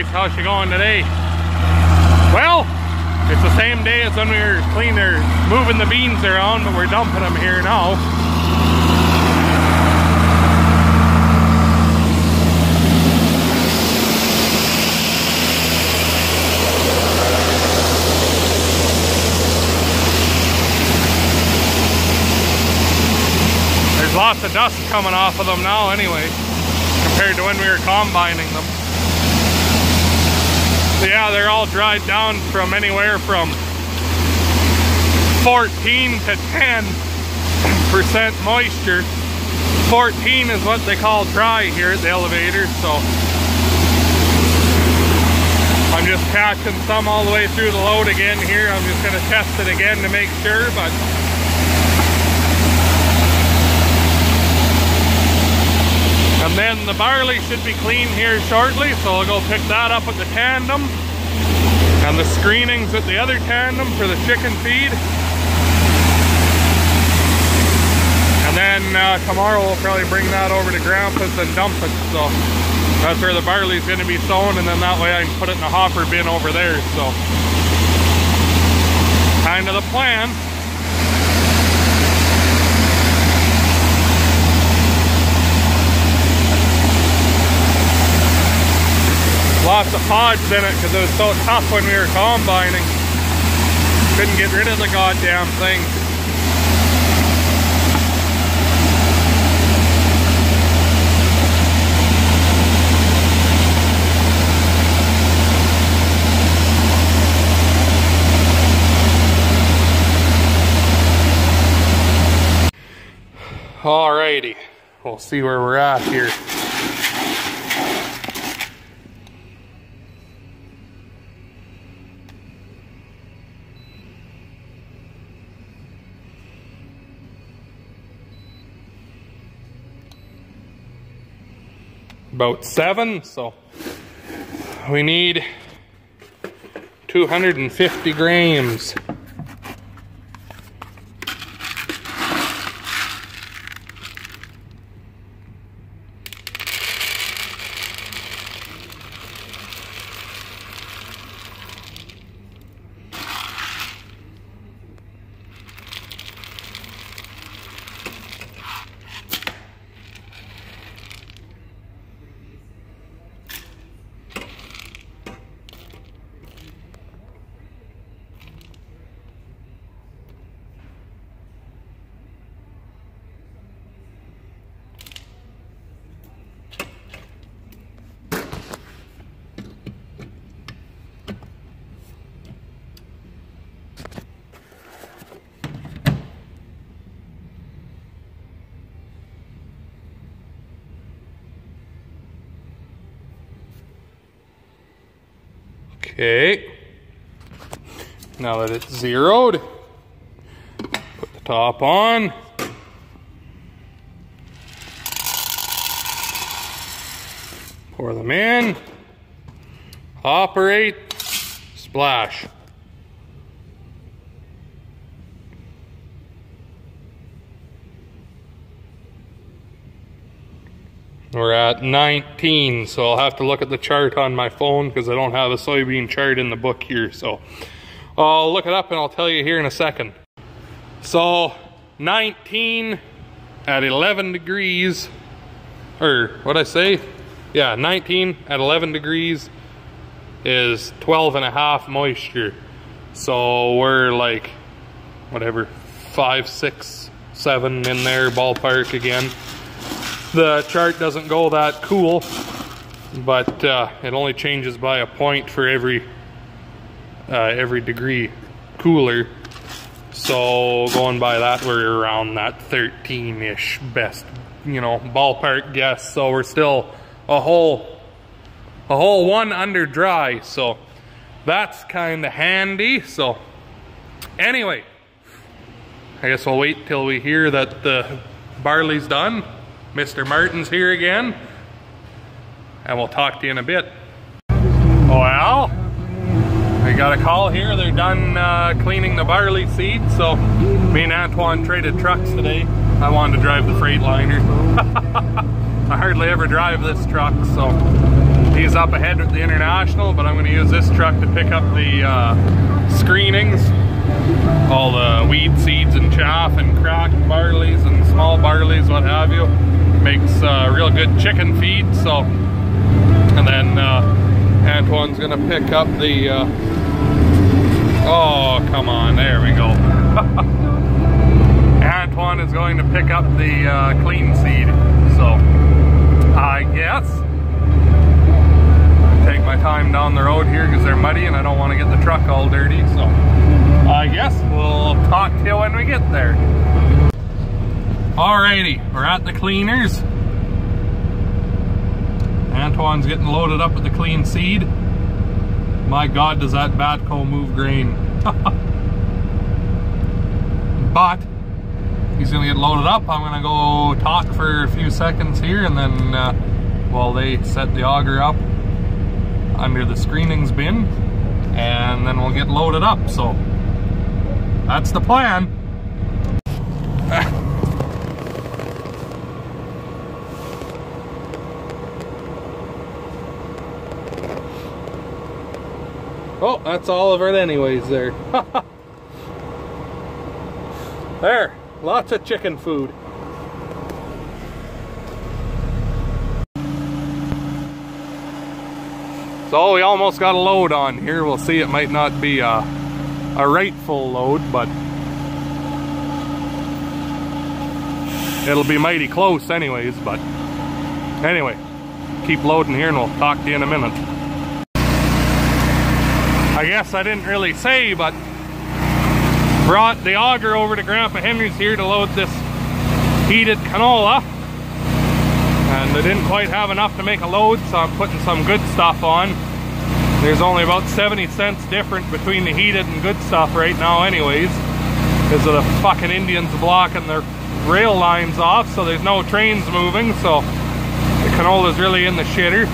How's she going today? Well, it's the same day as when we were cleaning or moving the beans around, but we're dumping them here now. There's lots of dust coming off of them now anyway, compared to when we were combining them. Yeah, they're all dried down from anywhere from 14 to 10 percent moisture. 14 is what they call dry here at the elevator, so I'm just catching some all the way through the load again here. I'm just gonna test it again to make sure, but And then the barley should be clean here shortly, so I'll go pick that up at the tandem. And the screenings at the other tandem for the chicken feed. And then uh, tomorrow we'll probably bring that over to Grandpa's and dump it. So that's where the barley's gonna be sown, and then that way I can put it in the hopper bin over there. So kind of the plan. Lots of pods in it because it was so tough when we were combining. Couldn't get rid of the goddamn thing. Alrighty, we'll see where we're at here. About seven, so we need 250 grams. Okay. Now that it's zeroed, put the top on. Pour them in. Operate. Splash. We're at 19, so I'll have to look at the chart on my phone because I don't have a soybean chart in the book here. So I'll look it up and I'll tell you here in a second. So 19 at 11 degrees, or what I say? Yeah, 19 at 11 degrees is 12 and a half moisture. So we're like, whatever, five, six, seven in there ballpark again. The chart doesn't go that cool, but uh, it only changes by a point for every uh, every degree cooler. So going by that, we're around that 13-ish best, you know, ballpark guess. So we're still a whole a whole one under dry. So that's kind of handy. So anyway, I guess we'll wait till we hear that the barley's done. Mr. Martin's here again, and we'll talk to you in a bit. Well, I got a call here. They're done uh, cleaning the barley seed, so me and Antoine traded trucks today. I wanted to drive the Freightliner. I hardly ever drive this truck, so he's up ahead with the International, but I'm going to use this truck to pick up the uh, screenings, all the weed seeds and chaff and cracked barleys and small barleys, what have you. Makes uh, real good chicken feed, so, and then uh, Antoine's to pick up the, uh, oh, come on, there we go. Antoine is going to pick up the uh, clean seed, so I guess take my time down the road here because they're muddy and I don't want to get the truck all dirty. So I guess we'll talk to you when we get there. Alrighty, we're at the cleaners. Antoine's getting loaded up with the clean seed. My God, does that Batco move grain. but he's gonna get loaded up. I'm gonna go talk for a few seconds here and then uh, while they set the auger up under the screenings bin and then we'll get loaded up. So that's the plan. oh, that's all of it anyways there. there. Lots of chicken food. So we almost got a load on here. We'll see it might not be a, a rightful load, but it'll be mighty close anyways, but anyway, keep loading here and we'll talk to you in a minute. I guess I didn't really say, but brought the auger over to Grandpa Henry's here to load this heated canola. And I didn't quite have enough to make a load, so I'm putting some good stuff on. There's only about 70 cents different between the heated and good stuff right now anyways. Because of the fucking Indians blocking their rail lines off, so there's no trains moving, so the canola's really in the shitter.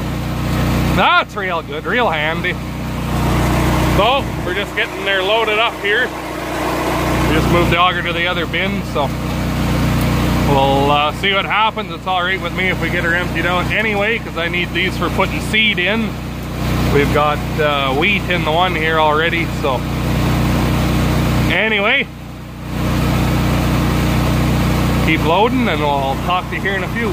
That's real good, real handy. So, we're just getting there loaded up here. We just moved the auger to the other bin, so we'll uh, see what happens. It's all right with me if we get her emptied out anyway, because I need these for putting seed in. We've got uh, wheat in the one here already, so anyway, keep loading and I'll talk to you here in a few.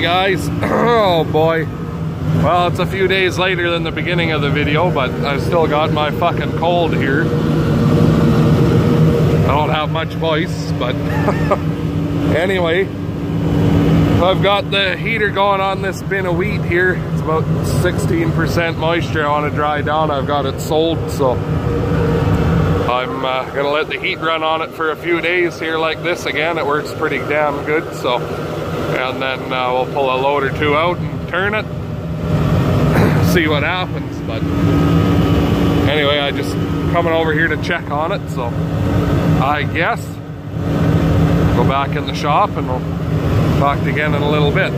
guys. Boy. Well, it's a few days later than the beginning of the video, but I've still got my fucking cold here. I don't have much voice, but anyway, I've got the heater going on this bin of wheat here. It's about 16% moisture. I want to dry down. I've got it sold, so I'm uh, gonna let the heat run on it for a few days here like this again. It works pretty damn good, so and then uh, we'll pull a load or two out and turn it see what happens but anyway I just coming over here to check on it so I guess go back in the shop and we'll talk again in a little bit.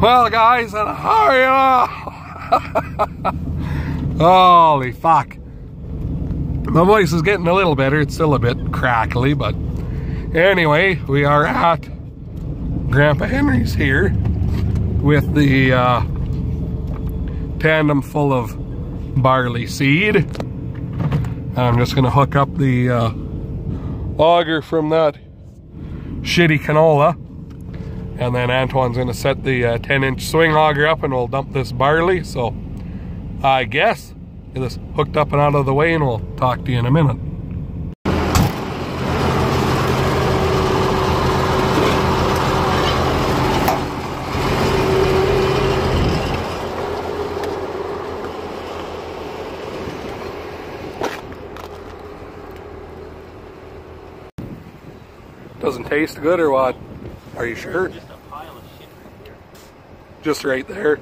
Well guys and hurry holy fuck. My voice is getting a little better. It's still a bit crackly, but anyway, we are at Grandpa Henry's here with the uh, tandem full of barley seed. I'm just gonna hook up the uh, auger from that shitty canola. And then Antoine's gonna set the uh, 10 inch swing auger up and we'll dump this barley. So I guess get this hooked up and out of the way and we'll talk to you in a minute. Taste good or what? Are you sure? Just a pile of shit right here. Just right there.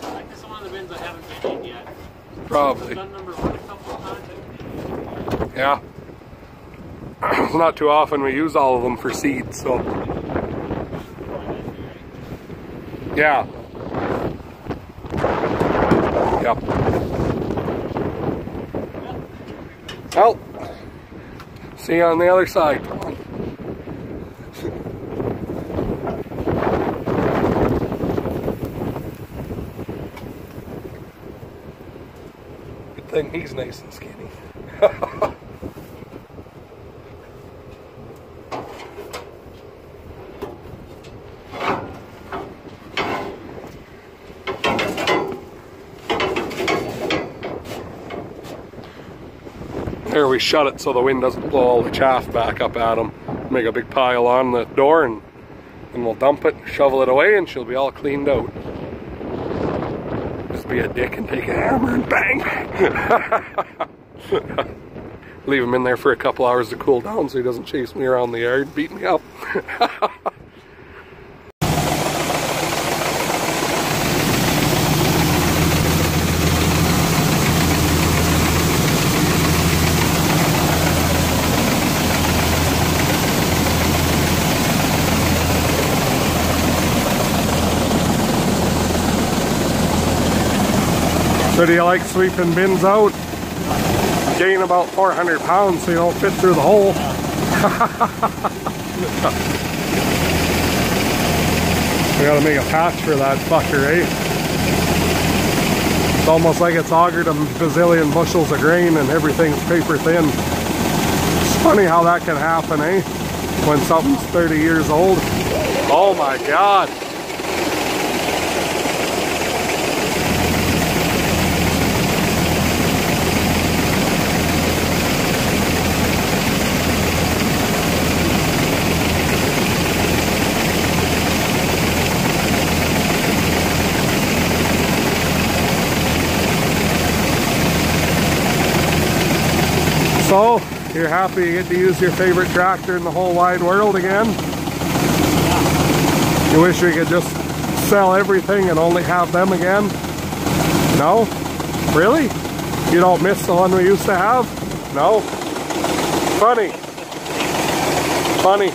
I think this is one of the bins I haven't been in yet. Probably. Done number one a couple of times. I think. Yeah. Not too often we use all of them for seeds, so yeah. Yep. Well, see you on the other side. Good thing he's nice and skinny. We shut it so the wind doesn't blow all the chaff back up at him. Make a big pile on the door and, and we'll dump it, shovel it away, and she'll be all cleaned out. Just be a dick and take a hammer and bang. Leave him in there for a couple hours to cool down so he doesn't chase me around the yard, beat me up. So do you like sweeping bins out? Gain about 400 pounds so you don't fit through the hole. we gotta make a patch for that fucker, eh? It's almost like it's augured a bazillion bushels of grain and everything's paper thin. It's funny how that can happen, eh? When something's 30 years old. Oh my god. So, you're happy you get to use your favorite tractor in the whole wide world again? You wish we could just sell everything and only have them again? No? Really? You don't miss the one we used to have? No? Funny. Funny.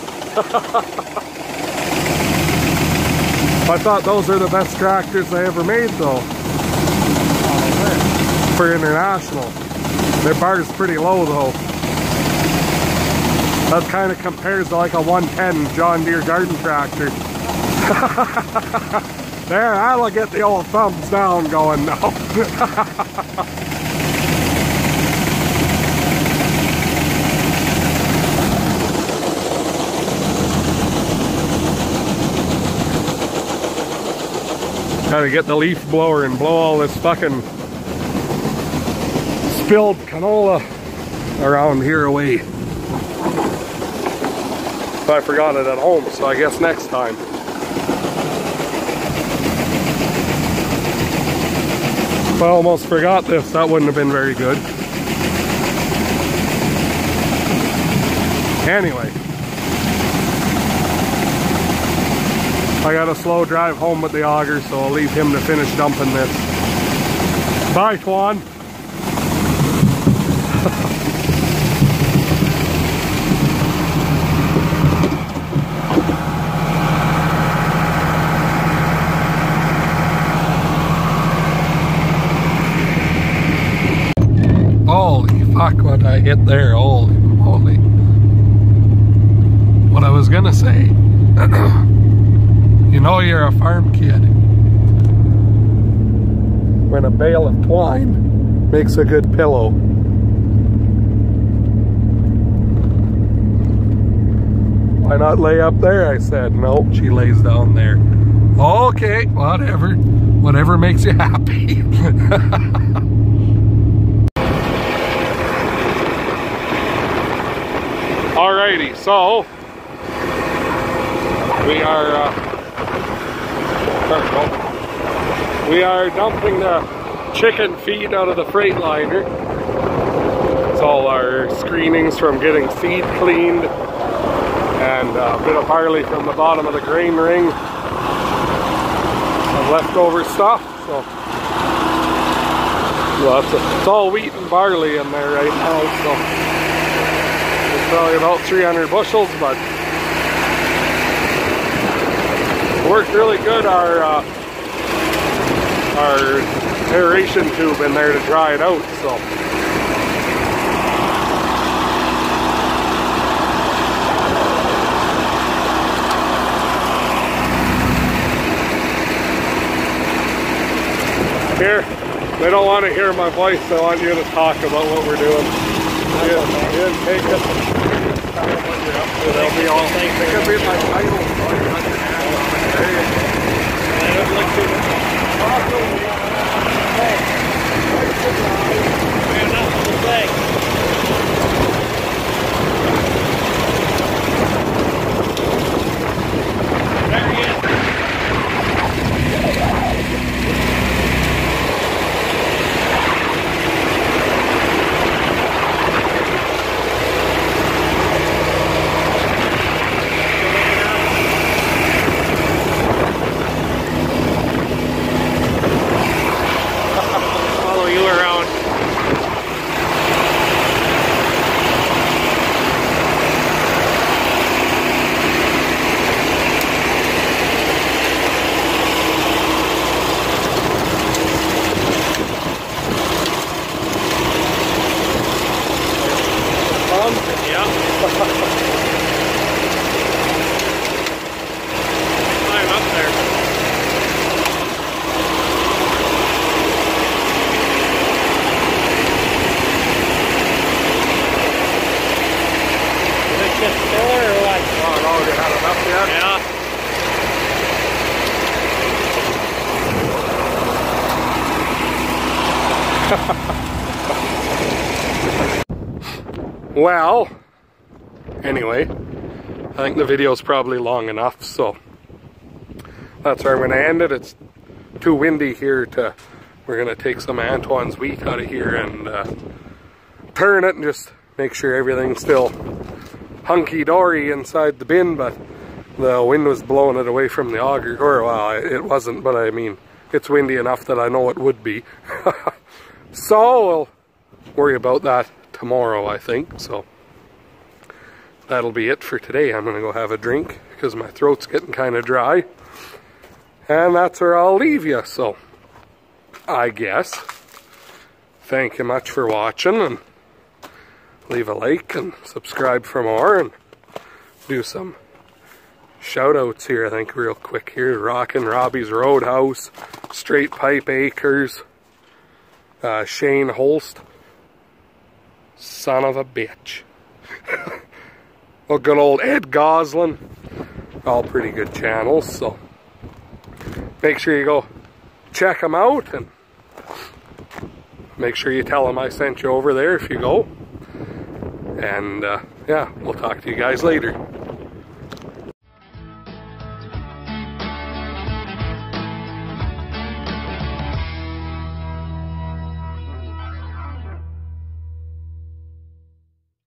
I thought those are the best tractors they ever made though. For international. Their bar is pretty low though. That kind of compares to like a 110 John Deere garden tractor. there, that'll get the old thumbs down going now. Gotta get the leaf blower and blow all this fucking spilled canola around here away. I forgot it at home, so I guess next time. I almost forgot this, that wouldn't have been very good. Anyway. I got a slow drive home with the auger, so I'll leave him to finish dumping this. Bye, Twan. Holy fuck, what I hit there. Holy. What I was gonna say. you know you're a farm kid. When a bale of twine makes a good pillow. Why not lay up there? I said. Nope, she lays down there. Okay, whatever. Whatever makes you happy. Alrighty, so we are uh, we are dumping the chicken feed out of the Freightliner. It's all our screenings from getting feed cleaned and a bit of barley from the bottom of the grain ring. Some leftover stuff. So well, it's, a, it's all wheat and barley in there right now. So probably about 300 bushels, but worked really good. Our uh, our aeration tube in there to dry it out. So. Here, they don't want to hear my voice. They want you to talk about what we're doing. You, you take it. They'll be all. They could be my title. Follow you around. Um, Yeah. Climb up there. Is it just filler or what? oh no, you had enough yet? Yeah. Well, anyway, I think the video's probably long enough, so that's where I'm going to end it. It's too windy here to. We're going to take some Antoine's wheat out of here and uh, turn it and just make sure everything's still hunky dory inside the bin, but the wind was blowing it away from the auger. Or, well, it wasn't, but I mean, it's windy enough that I know it would be. so, we'll worry about that tomorrow, I think. So that'll be it for today. I'm gonna go have a drink because my throat's getting kind of dry, and that's where I'll leave you. So I guess thank you much for watching, and leave a like and subscribe for more, and do some shout outs here. I think real quick here. Rockin' Robbie's Roadhouse, Straight Pipe Acres, uh, Shane Holst. Son of a bitch. well, good old Ed Goslin. All pretty good channels, so make sure you go check them out and make sure you tell them I sent you over there if you go. And uh, yeah, we'll talk to you guys later.